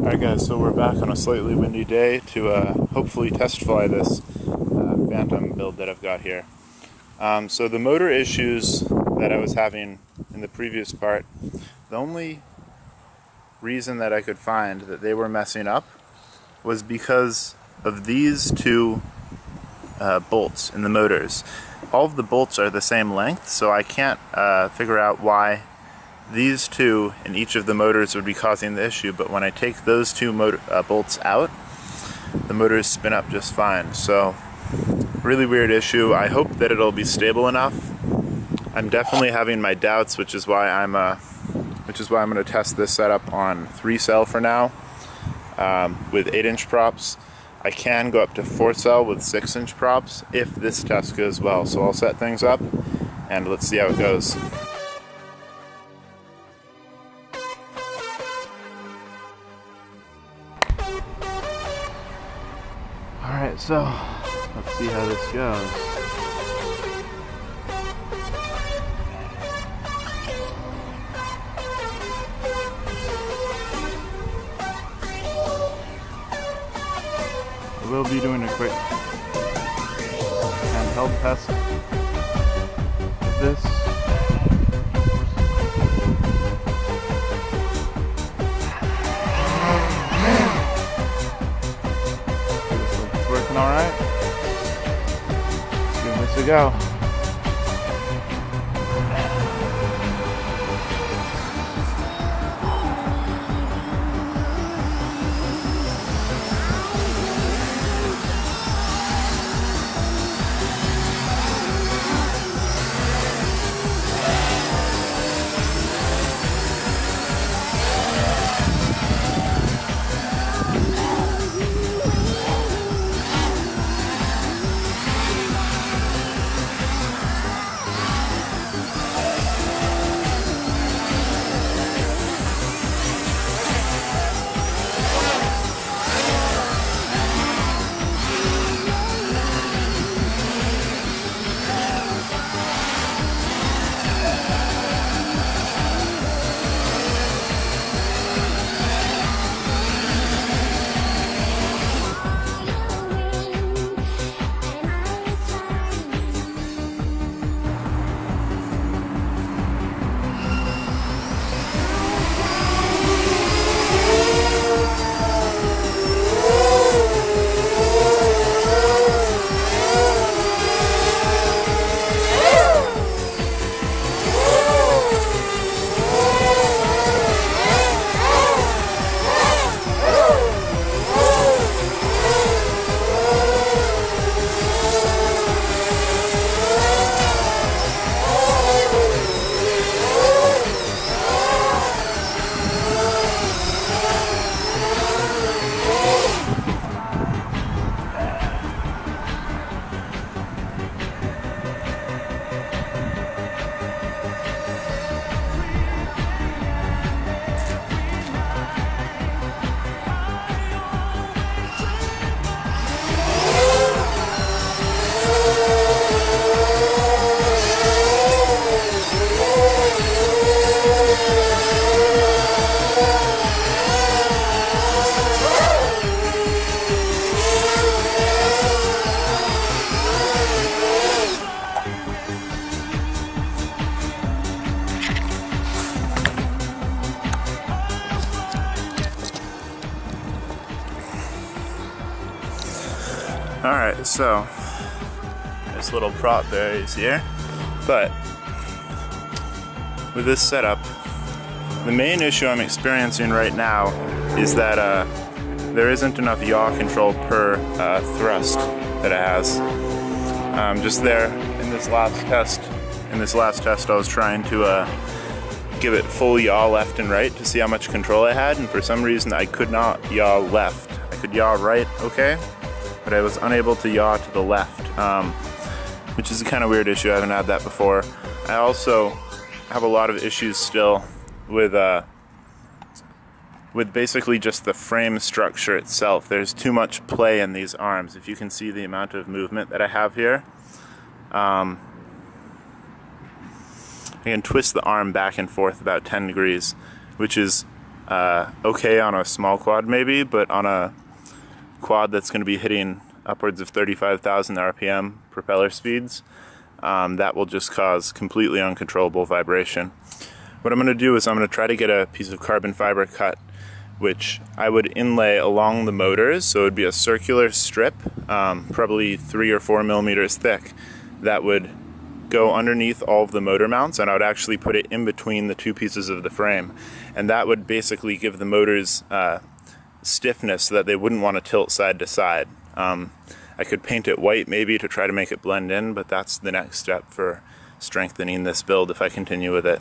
Alright guys, so we're back on a slightly windy day to uh, hopefully test fly this uh, Phantom build that I've got here. Um, so the motor issues that I was having in the previous part, the only reason that I could find that they were messing up was because of these two uh, bolts in the motors. All of the bolts are the same length, so I can't uh, figure out why these two in each of the motors would be causing the issue, but when I take those two motor, uh, bolts out, the motors spin up just fine. So, really weird issue. I hope that it'll be stable enough. I'm definitely having my doubts, which is why I'm uh, which is why I'm going to test this setup on three cell for now um, with eight inch props. I can go up to four cell with six inch props if this test goes well. So I'll set things up and let's see how it goes. So let's see how this goes. I will be doing a quick handheld test of this. Give this a go. Alright, so this little prop berries here. But with this setup, the main issue I'm experiencing right now is that uh, there isn't enough yaw control per uh, thrust that it has. Um, just there in this last test, in this last test I was trying to uh, give it full yaw left and right to see how much control I had and for some reason I could not yaw left. I could yaw right okay, but I was unable to yaw to the left, um, which is a kind of weird issue. I haven't had that before. I also have a lot of issues still with uh, with basically just the frame structure itself. There's too much play in these arms. If you can see the amount of movement that I have here, um, I can twist the arm back and forth about 10 degrees, which is uh, okay on a small quad maybe, but on a quad that's going to be hitting upwards of 35,000 RPM propeller speeds, um, that will just cause completely uncontrollable vibration. What I'm going to do is I'm going to try to get a piece of carbon fiber cut which I would inlay along the motors. So it would be a circular strip, um, probably three or four millimeters thick, that would go underneath all of the motor mounts and I would actually put it in between the two pieces of the frame. And that would basically give the motors uh, stiffness so that they wouldn't want to tilt side to side. Um, I could paint it white maybe to try to make it blend in, but that's the next step for strengthening this build if I continue with it.